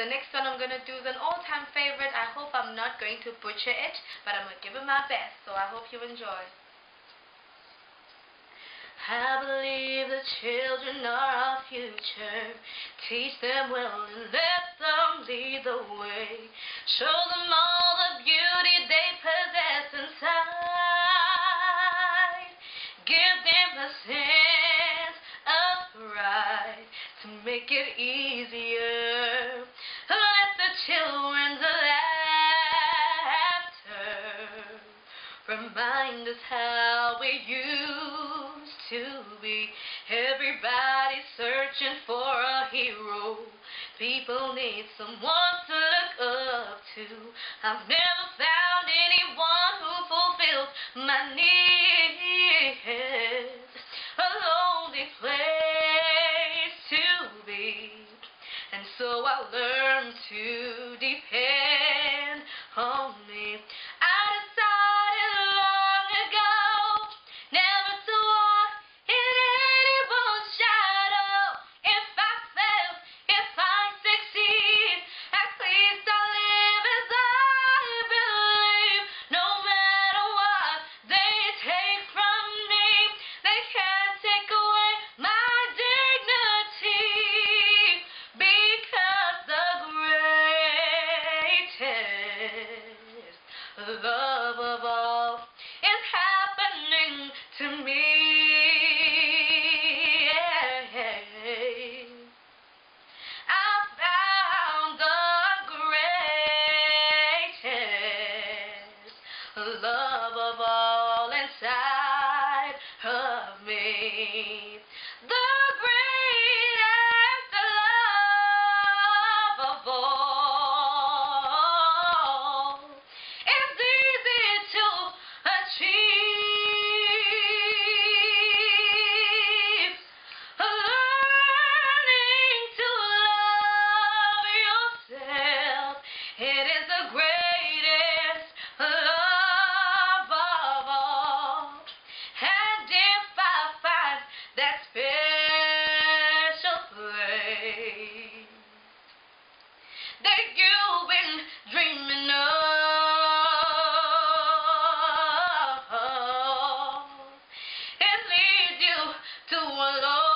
The next one I'm going to do is an all-time favorite. I hope I'm not going to butcher it, but I'm going to give it my best, so I hope you enjoy. I believe the children are our future. Teach them well and let them lead the way. Show them all the beauty they possess inside. Give them a sense make it easier. Let the children's laughter remind us how we used to be. Everybody searching for a hero. People need someone to look up to. I've never found I learned to depend on me. Love of all is happening to me. I found the greatest love of all inside of me. alone.